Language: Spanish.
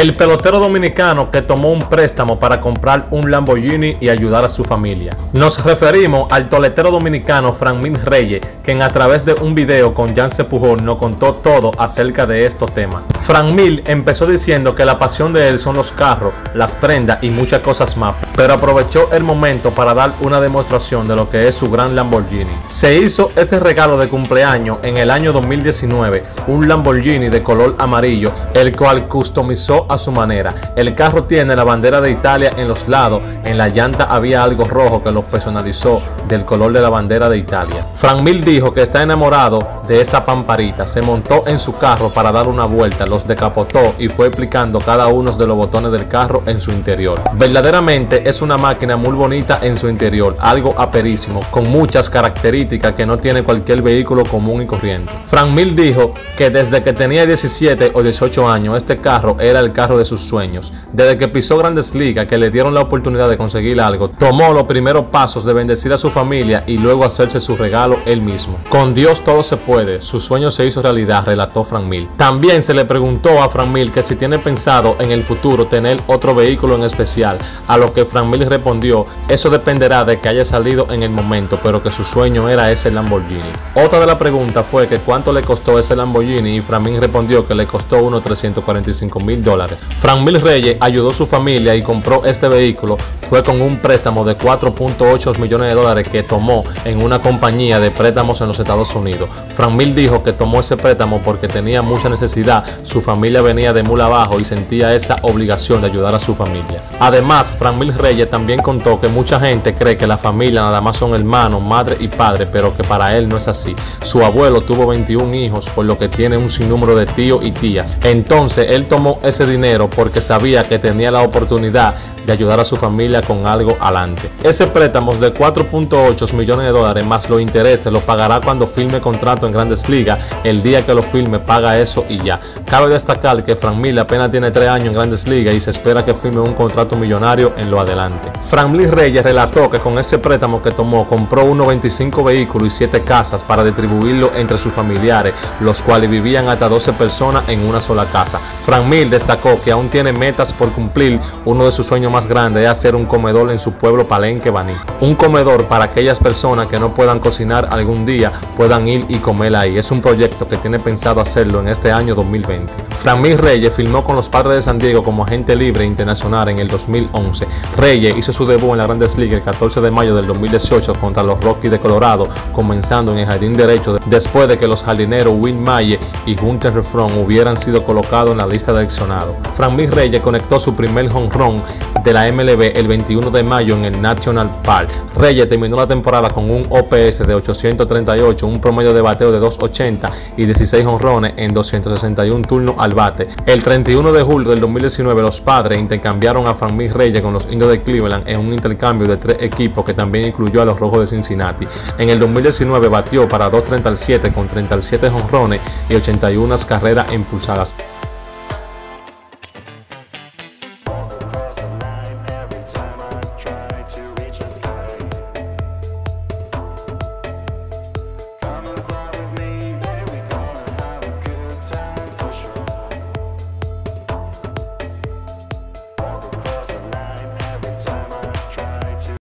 El pelotero dominicano que tomó un préstamo para comprar un Lamborghini y ayudar a su familia. Nos referimos al toletero dominicano Franmil Reyes, quien a través de un video con Janse Pujol nos contó todo acerca de estos temas. Franmil empezó diciendo que la pasión de él son los carros, las prendas y muchas cosas más, pero aprovechó el momento para dar una demostración de lo que es su gran Lamborghini. Se hizo este regalo de cumpleaños en el año 2019, un Lamborghini de color amarillo, el cual customizó a su manera. El carro tiene la bandera de Italia en los lados, en la llanta había algo rojo que lo personalizó del color de la bandera de Italia. Frank Mil dijo que está enamorado de esa pamparita, se montó en su carro para dar una vuelta, los decapotó y fue explicando cada uno de los botones del carro en su interior. Verdaderamente es una máquina muy bonita en su interior, algo aperísimo, con muchas características que no tiene cualquier vehículo común y corriente. Frank Mil dijo que desde que tenía 17 o 18 años este carro era el carro de sus sueños. Desde que pisó Grandes Ligas, que le dieron la oportunidad de conseguir algo, tomó los primeros pasos de bendecir a su familia y luego hacerse su regalo él mismo. Con Dios todo se puede, su sueño se hizo realidad, relató Frank Mil. También se le preguntó a Frank Mil que si tiene pensado en el futuro tener otro vehículo en especial, a lo que Frank Mil respondió, eso dependerá de que haya salido en el momento, pero que su sueño era ese Lamborghini. Otra de las preguntas fue que cuánto le costó ese Lamborghini y Frank Mil respondió que le costó unos 345 mil dólares. Frank Mil Reyes ayudó a su familia y compró este vehículo. Fue con un préstamo de 4.8 millones de dólares que tomó en una compañía de préstamos en los Estados Unidos. Frank Mil dijo que tomó ese préstamo porque tenía mucha necesidad. Su familia venía de mula abajo y sentía esa obligación de ayudar a su familia. Además, Frank Mil Reyes también contó que mucha gente cree que la familia nada más son hermanos, madre y padre, pero que para él no es así. Su abuelo tuvo 21 hijos, por lo que tiene un sinnúmero de tíos y tías. Entonces, él tomó ese dinero porque sabía que tenía la oportunidad de ayudar a su familia con algo adelante. Ese préstamo de 4.8 millones de dólares más los intereses lo pagará cuando firme contrato en Grandes Ligas. El día que lo firme paga eso y ya. Cabe destacar que Frank Miller apenas tiene 3 años en Grandes Ligas y se espera que firme un contrato millonario en lo adelante. Frank Lee Reyes relató que con ese préstamo que tomó compró unos 25 vehículos y 7 casas para distribuirlo entre sus familiares, los cuales vivían hasta 12 personas en una sola casa. Frank Mill destacó que aún tiene metas por cumplir. Uno de sus sueños más grandes es hacer un comedor en su pueblo Palenque, Baní. Un comedor para aquellas personas que no puedan cocinar algún día puedan ir y comer ahí. Es un proyecto que tiene pensado hacerlo en este año 2020. Frank Reyes filmó con los Padres de San Diego como agente libre internacional en el 2011. Reyes hizo su debut en la Grandes Ligas el 14 de mayo del 2018 contra los Rockies de Colorado, comenzando en el jardín derecho después de que los jardineros Will Mayer y Hunter Refron hubieran sido colocados en la lista de accionados. Frank Reyes conectó su primer run de la MLB el 21 de mayo en el National Park. Reyes terminó la temporada con un OPS de 838, un promedio de bateo de 280 y 16 honrones en 261 turnos al bate. El 31 de julio del 2019 los padres intercambiaron a Frank Reyes con los indios de Cleveland en un intercambio de tres equipos que también incluyó a los rojos de Cincinnati. En el 2019 batió para 237 con 37 honrones y 81 carreras impulsadas.